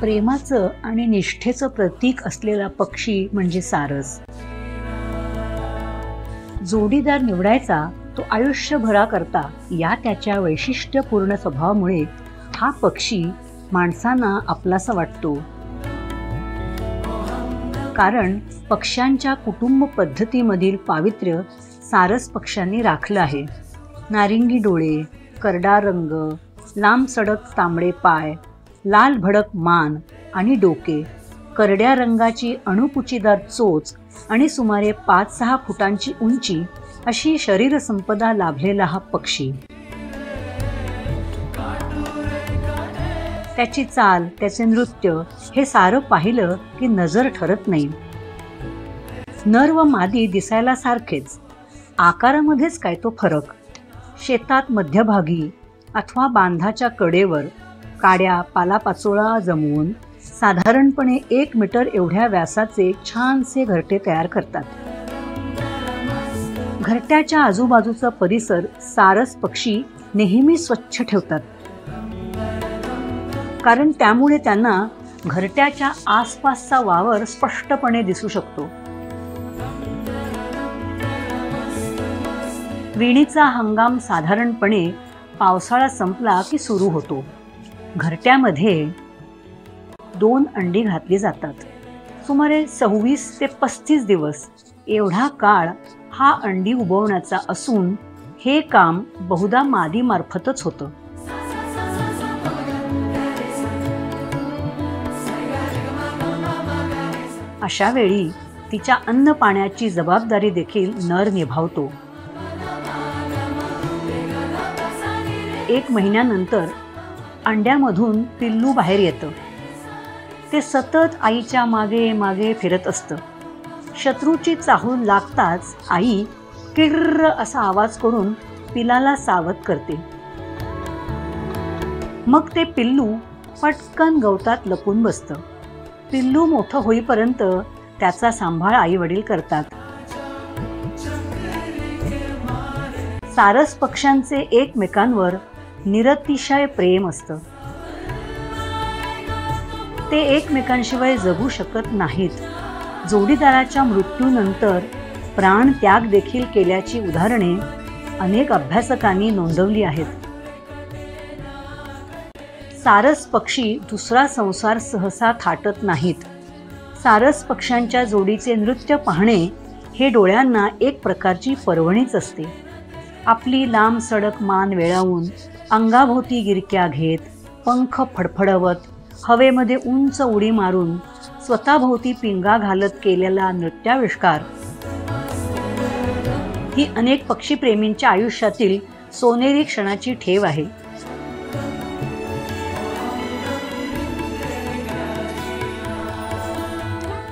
प्रेमाचं आणि निष्ठेचं प्रतीक असलेला पक्षी म्हणजे सारस. जोडीदार निवडायचा तो आयुष्यभराकरता या त्याच्या वैशिष्ट्यपूर्ण स्वभावामुळे हा पक्षी माणसांना आपलासा वाटतो. कारण पक्ष्यांच्या कुटुंब पद्धतीमधील पावित्र्य सारस पक्ष्यांनी राखलं आहे. नारिंगी डोळे करडा रंग लांब सडक तांबडे पाय लाल भडक मान आणि डोके करड्या रंगाची अणुकुचीदार चोच आणि सुमारे पाच सहा फुटांची उंची अशी शरीर संपदा लाभलेला हा पक्षी. त्याची चाल त्याचे नृत्य हे सारं पाहिलं की नजर ठरत नाही. नर व मादी दिसायला सारखेच. आकारामध्येच काय तो फरक? शेतात मध्यभागी अथवा बांधाच्या कडेवर काड्या पालापाचोळा जमवून साधारणपणे एक मीटर एवढ्या व्यासाचे छानसे घरटे तयार करतात. घरट्याच्या आजूबाजूचा परिसर सारस पक्षी नेहमी स्वच्छ ठेवतात. कारण त्यामुळे त्यांना घरट्याच्या आसपासचा वावर स्पष्टपणे दिसू शकतो. विणीचा हंगाम साधारणपणे पावसाळा संपला की सुरू होतो. घरट्यामध्ये दोन अंडी घातली जातात. सुमारे सव्वीस ते पस्तीस दिवस एवढा काळ हा अंडी उबवण्याचा असून हे काम बहुधा मादीमार्फतच होतं. अशा वेळी तिच्या अन्न पाण्याची जबाबदारी देखील नर निभावतो. एक महिन्यानंतर अंड्यामधून पिल्लू बाहेर येतं. ते सतत आईच्या मागे मागे फिरत असतं. शत्रूची चाहूल लागताच आई किर्र असा आवाज करून पिलाला सावध करते. मग ते पिल्लू पटकन गवतात लपून बसतं. पिल्लू मोठं होईपर्यंत त्याचा सांभाळ आई वडील करतात. सारस पक्ष्यांचे एकमेकांवर निरतिशय प्रेम असतं. ते एकमेकांशिवाय जगू शकत नाहीत. जोडीदाराच्या मृत्यूनंतर प्राण त्याग देखील केल्याची उदाहरणे अनेक अभ्यासकांनी नोंदवली आहेत. सारस पक्षी दुसरा संसार सहसा थाटत नाहीत. सारस पक्ष्यांच्या जोडीचे नृत्य पाहणे हे डोळ्यांना एक प्रकारची पर्वणीच असते. आपली लांब सडक मान वेळावून अंगाभोवती गिरक्या घेत पंख फडफडवत हवेमध्ये उंच उडी मारून स्वतःभोवती पिंगा घालत केलेला नृत्याविष्कार. ही अनेक पक्षीप्रेमींच्या आयुष्यातील सोनेरी क्षणाची ठेव आहे.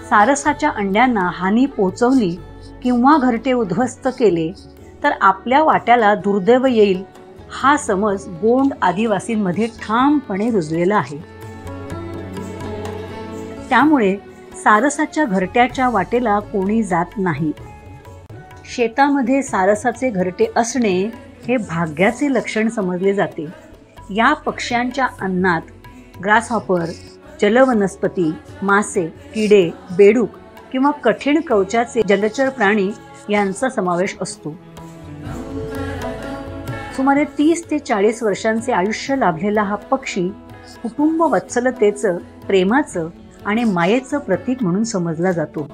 सारसाच्या अंड्यांना हानी पोचवली किंवा घरटे उद्ध्वस्त केले तर आपल्या वाट्याला दुर्दैव येईल हा समज गोंड आदिवासींमध्ये ठामपणे रुजलेला आहे. त्यामुळे सारसाच्या घरट्याच्या वाटेला कोणी जात नाही. शेतामध्ये सारसाचे घरटे असणे हे भाग्याचे लक्षण समजले जाते. या पक्ष्यांच्या अन्नात ग्रासहॉपर जलवनस्पती मासे किडे बेडूक किंवा कठीण कवचाचे जलचर प्राणी यांचा समावेश असतो. सुमारे तीस ते चाळीस वर्षांचे आयुष्य लाभलेला हा पक्षी कुटुंब वत्सलतेचं प्रेमाचं आणि मायेचं प्रतीक म्हणून समजला जातो.